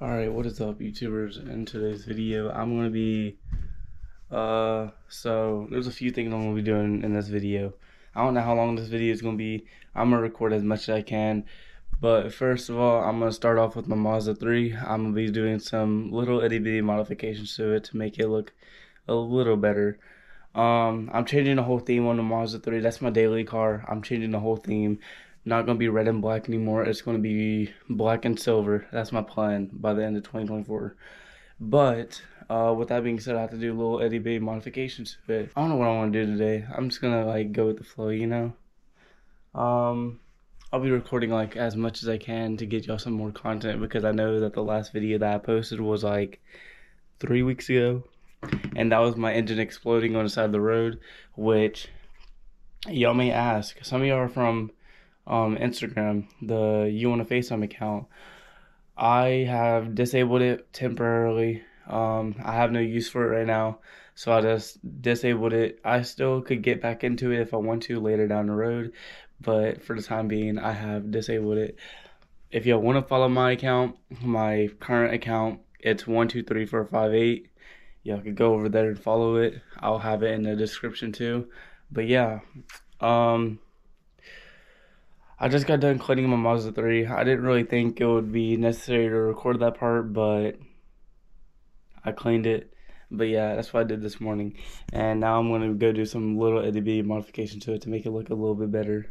Alright, what is up YouTubers? In today's video, I'm going to be, uh, so there's a few things I'm going to be doing in this video. I don't know how long this video is going to be. I'm going to record as much as I can. But first of all, I'm going to start off with my Mazda 3. I'm going to be doing some little itty bitty modifications to it to make it look a little better. Um, I'm changing the whole theme on the Mazda 3. That's my daily car. I'm changing the whole theme not going to be red and black anymore. It's going to be black and silver. That's my plan by the end of 2024. But uh, with that being said, I have to do a little Eddie Bay modifications to it. I don't know what I want to do today. I'm just gonna like go with the flow, you know. Um, I'll be recording like as much as I can to get y'all some more content because I know that the last video that I posted was like three weeks ago, and that was my engine exploding on the side of the road. Which y'all may ask, some of y'all are from um, Instagram, the you want to FaceTime account. I have disabled it temporarily. Um, I have no use for it right now, so I just disabled it. I still could get back into it if I want to later down the road, but for the time being, I have disabled it. If y'all want to follow my account, my current account, it's one two three four five eight. Y'all could go over there and follow it. I'll have it in the description too. But yeah, um, I just got done cleaning my Mazda 3. I didn't really think it would be necessary to record that part, but I cleaned it. But yeah, that's what I did this morning. And now I'm going to go do some little bitty modification to it to make it look a little bit better.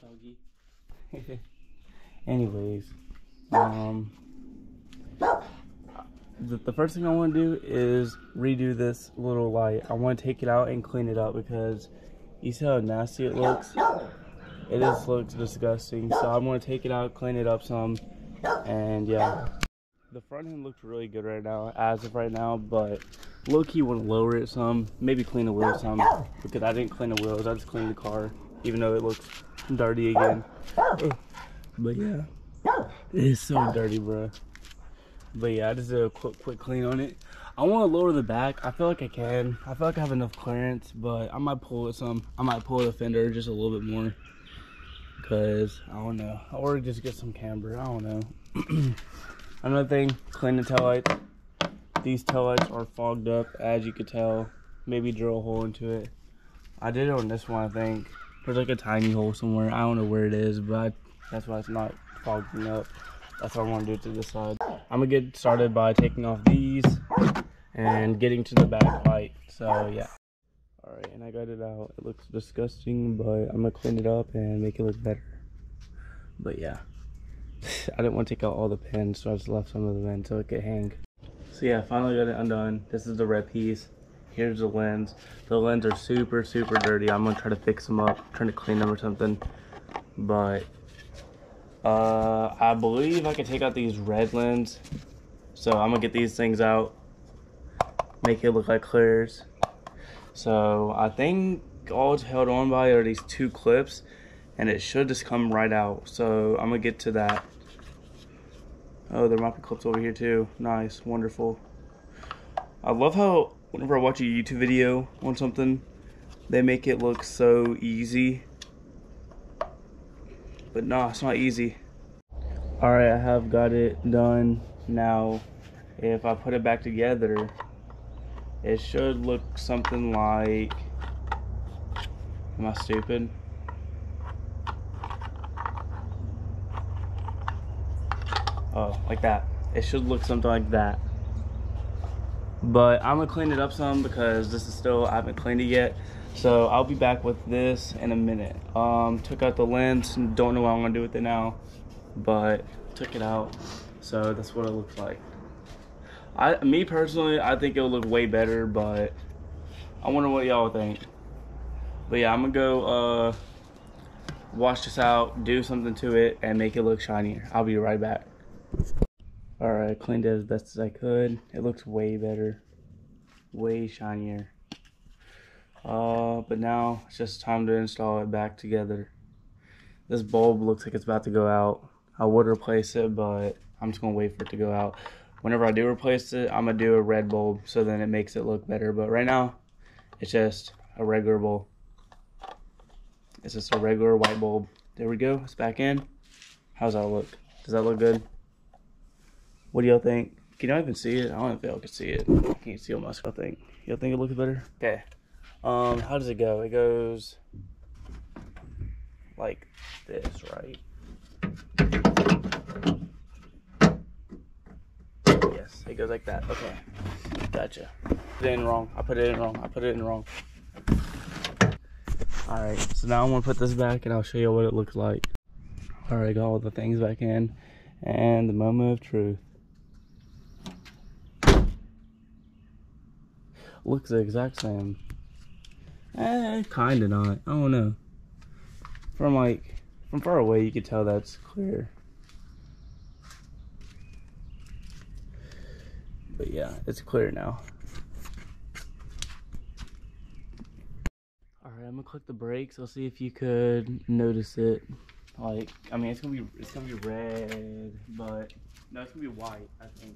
So doggy. Anyways, um, the, the first thing I want to do is redo this little light. I want to take it out and clean it up because you see how nasty it looks? It just looks disgusting. So I'm to take it out, clean it up some, and yeah. The front end looks really good right now, as of right now, but low-key want to lower it some, maybe clean the wheels some, because I didn't clean the wheels, I just cleaned the car, even though it looks dirty again. But yeah, it is so dirty, bro. But yeah, I just did a quick, quick clean on it. I want to lower the back. I feel like I can. I feel like I have enough clearance, but I might pull it some. I might pull the fender just a little bit more because I don't know, or just get some camber. I don't know. Another thing, clean the taillights. These taillights are fogged up, as you could tell. Maybe drill a hole into it. I did it on this one, I think. There's like a tiny hole somewhere. I don't know where it is, but I, that's why it's not fogging up. That's what I want to do to this side. I'm gonna get started by taking off these and getting to the back light. So yeah. Alright, and I got it out. It looks disgusting, but I'm gonna clean it up and make it look better. But yeah. I didn't want to take out all the pins, so I just left some of them in so it could hang. So yeah, finally got it undone. This is the red piece. Here's the lens. The lens are super, super dirty. I'm gonna try to fix them up, trying to clean them or something. But uh, I believe I can take out these red lens. So I'm gonna get these things out, make it look like clears. So I think all it's held on by are these two clips and it should just come right out. So I'm gonna get to that. Oh, there might be clips over here too. Nice, wonderful. I love how whenever I watch a YouTube video on something, they make it look so easy. But nah, it's not easy. Alright, I have got it done. Now, if I put it back together, it should look something like am I stupid? Oh like that. It should look something like that. But I'm gonna clean it up some because this is still I haven't cleaned it yet. So I'll be back with this in a minute. Um took out the lens. Don't know what I'm gonna do with it now but took it out. So that's what it looks like I, me personally, I think it'll look way better, but I wonder what y'all think. But yeah, I'm gonna go uh, wash this out, do something to it, and make it look shinier. I'll be right back. All right, cleaned it as best as I could. It looks way better, way shinier. Uh, but now it's just time to install it back together. This bulb looks like it's about to go out. I would replace it, but I'm just gonna wait for it to go out whenever I do replace it, I'm gonna do a red bulb so then it makes it look better. But right now, it's just a regular bulb. It's just a regular white bulb. There we go, it's back in. How's that look? Does that look good? What do y'all think? Can y'all even see it? I don't know if y'all can see it. I can't see on my screen. Think y'all think it looks better? Okay. Um, how does it go? It goes like this, right? Yes, it goes like that. Okay, gotcha. Put it in wrong. I put it in wrong. I put it in wrong. All right, so now I'm gonna put this back and I'll show you what it looks like. All right, got all the things back in and the moment of truth. Looks the exact same. Eh, kinda not. I don't know. From like, from far away you could tell that's clear. Yeah, it's clear now. Alright, I'm gonna click the brakes. I'll see if you could notice it. Like, I mean, it's gonna be, it's gonna be red, but no, it's gonna be white, I think.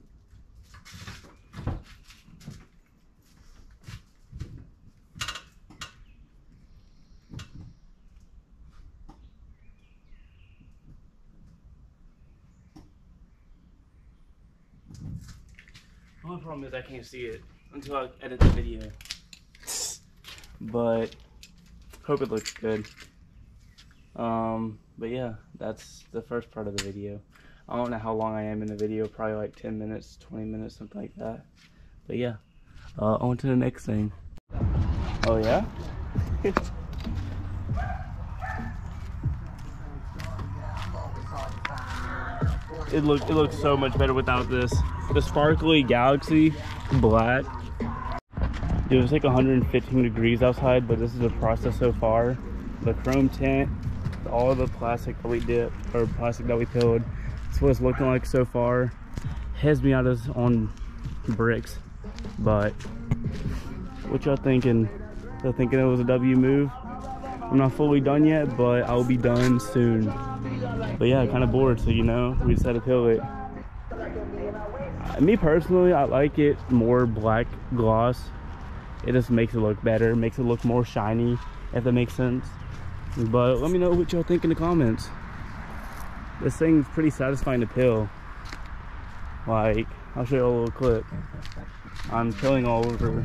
The only problem is I can't see it until I edit the video. But hope it looks good. Um, but yeah, that's the first part of the video. I don't know how long I am in the video, probably like 10 minutes, 20 minutes, something like that. But yeah, uh, on to the next thing. Oh yeah? it look it looks so much better without this. The sparkly Galaxy black. It was like 115 degrees outside, but this is the process so far. The chrome tint, all the plastic that we did, or plastic that we peeled. That's what it's looking like so far. Has Miatas on bricks, but what y'all thinking? Y'all thinking it was a W move? I'm not fully done yet, but I'll be done soon. But yeah, kind of bored, so you know, we decided to peel it. Uh, me personally, I like it more black gloss. It just makes it look better, makes it look more shiny, if that makes sense. But let me know what y'all think in the comments. This thing's pretty satisfying to peel. Like, I'll show you a little clip. I'm peeling all over.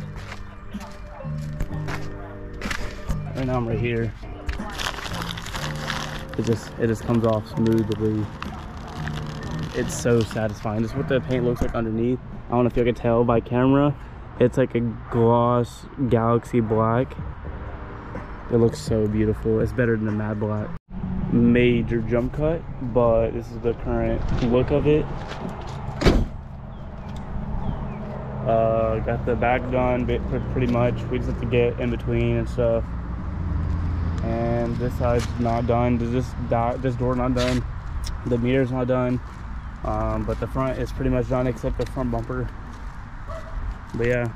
Right now I'm right here. It just it just comes off smoothly. It's so satisfying. This is what the paint looks like underneath. I don't know if you can tell by camera. It's like a gloss galaxy black. It looks so beautiful. It's better than the matte black. Major jump cut, but this is the current look of it. Uh, got the back done pretty much. We just have to get in between and stuff. And this side's not done. This this door not done. The mirror's not done. Um, but the front is pretty much done except the front bumper. But yeah,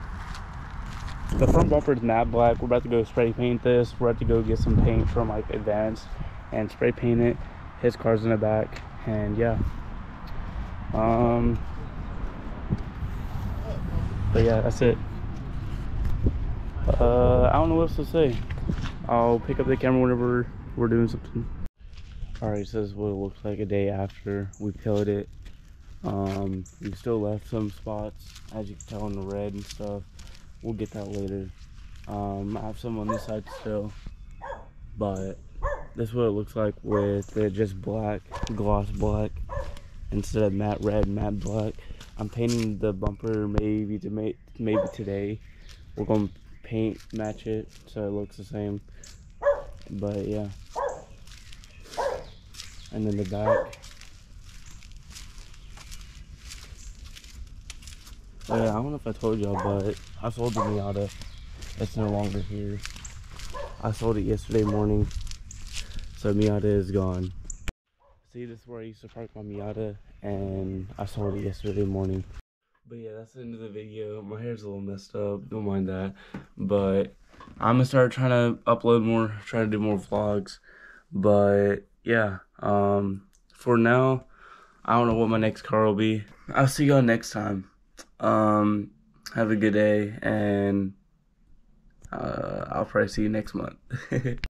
the front bumper is matte black. We're about to go spray paint this. We're about to go get some paint from like Advance and spray paint it. His car's in the back, and yeah. Um, but yeah, that's it. Uh, I don't know what else to say. I'll pick up the camera whenever we're doing something. Alright, so this is what it looks like a day after we peeled it. Um, we still left some spots, as you can tell in the red and stuff. We'll get that later. Um, I have some on this side still, but this is what it looks like with it just black, gloss black, instead of matte red, matte black. I'm painting the bumper maybe to maybe today. We're gonna paint match it so it looks the same. But yeah. And then the back. Yeah, I don't know if I told y'all, but I sold the Miata. It's no longer here. I sold it yesterday morning. So Miata is gone. See, this is where I used to park my Miata, and I sold it yesterday morning. But yeah, that's the end of the video. My hair's a little messed up, don't mind that. But I'm gonna start trying to upload more, try to do more vlogs. But yeah, um, for now, I don't know what my next car will be. I'll see y'all next time. Um, have a good day, and uh, I'll probably see you next month.